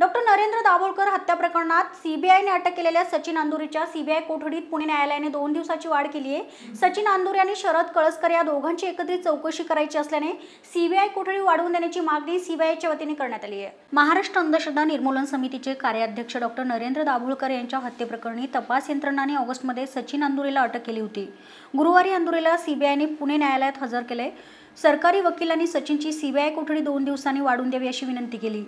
Doctor Narendra Dabholkar हत्या प्रकरणात सीबीआयने अटक केलेल्या सचिन अंदुरीच्या सीबीआय कोठडीत पुणे न्यायालयाने दोन दिवसाची वाढ केली आहे सचिन अंदुरे आणि शरद कळसकर या दोघांची एकत्रित चौकशी करायची असल्याने सीबीआय कोठडी वाढवून देण्याची मागणी सीबीआयच्या वतीने करण्यात आली आहे महाराष्ट्र अंधश्रद्धा निर्मूलन समितीचे कार्याध्यक्ष डॉक्टर नरेंद्र दाभोळकर यांच्या हत्येप्रकरणी तपास यंत्रणाने ऑगस्टमध्ये सचिन अंदुरेला अटक केली होती. गुरुवारी अंदुरेला सीबीआयने पुणे न्यायालयात हजर केले. सरकारी वकिलांनी सचिनची सीबीआय कोठडी दोन दिवसांनी वाढून द्यावी अशी विनंती केली.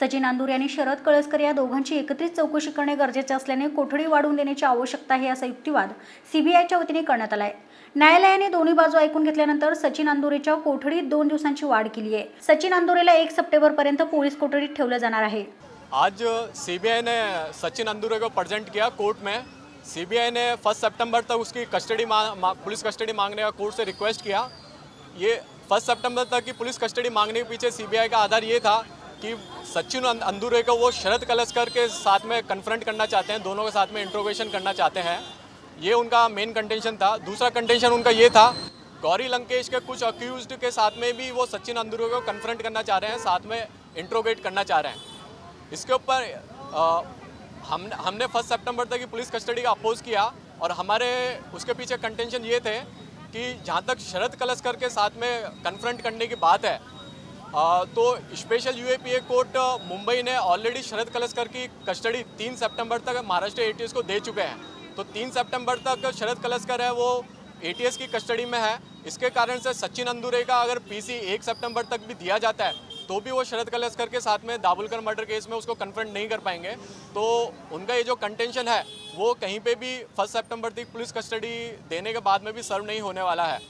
सचिन अंदुरे यांनी शरद कळसकर या दोघांची एकत्रित चौकशी करणे गरजेचे असल्याने कोठडी वाढवून देण्याची आवश्यकता आहे असा युक्तिवाद सीबीआयच्या वतीने करण्यात आला आहे न्यायालयाने दोन्ही बाजू ऐकून घेतल्यानंतर सचिन अंदुरेच्या कोठडीत दोन दिवसांची वाढ केली आहे. सचिन अंदुरेला एक सप्टेंबर पर्यंत पोलीस कोठडीत ठेवलं जाणार आहे. आज सीबीआई ने सचिन अंदुरे को प्रेजेंट किया कोर्ट में. सीबीआई ने फर्स्ट सितंबर तक उसकी कस्टडी मा, मा, पुलिस कस्टडी मांगने का कोर्ट से रिक्वेस्ट किया. ये फर्स्ट सितंबर तक की पुलिस कस्टडी मांगने के पीछे सीबीआई का आधार ये था कि सचिन अं- अंदुरे को वो शरद कलस्कर के साथ में कन्फ्रंट करना चाहते हैं, दोनों के साथ में इंट्रोगेशन करना चाहते हैं। ये उनका मेन कंटेंशन था। दूसरा कंटेंशन उनका ये था, गौरी लंकेश के कुछ अक्यूज के साथ में भी वो सचिन अंदुरे को कन्फ्रंट करना चाह रहे हैं, साथ में इंट्रोगेट करना चाह रहे हैं। इसके ऊपर हम, हमने फ़र्स्ट सितंबर तक की पुलिस कस्टडी का अपोज किया और हमारे, उसके पीछे कंटेंशन ये थे कि जहाँ तक शरद कलस्कर के साथ में कन्फ्रंट करने की बात है तो स्पेशल यूएपीए कोर्ट मुंबई ने ऑलरेडी शरद कलस्कर की कस्टडी तीन सितंबर तक महाराष्ट्र एटीएस को दे चुके हैं। तो तीन सितंबर तक शरद कलस्कर है, वो एटीएस की कस्टडी में है। इसके कारण से सचिन अंदुरे का अगर पीसी एक सितंबर तक भी दिया जाता है तो भी वो शरद कलस्कर के साथ में दाबुलकर मर्डर केस में उसको कन्फ्रंट नहीं कर पाएँगे। तो उनका ये जो कंटेंशन है, वो कहीं पे भी फ़र्स्ट सितंबर तक पुलिस कस्टडी देने के बाद में भी सर्व नहीं होने वाला है।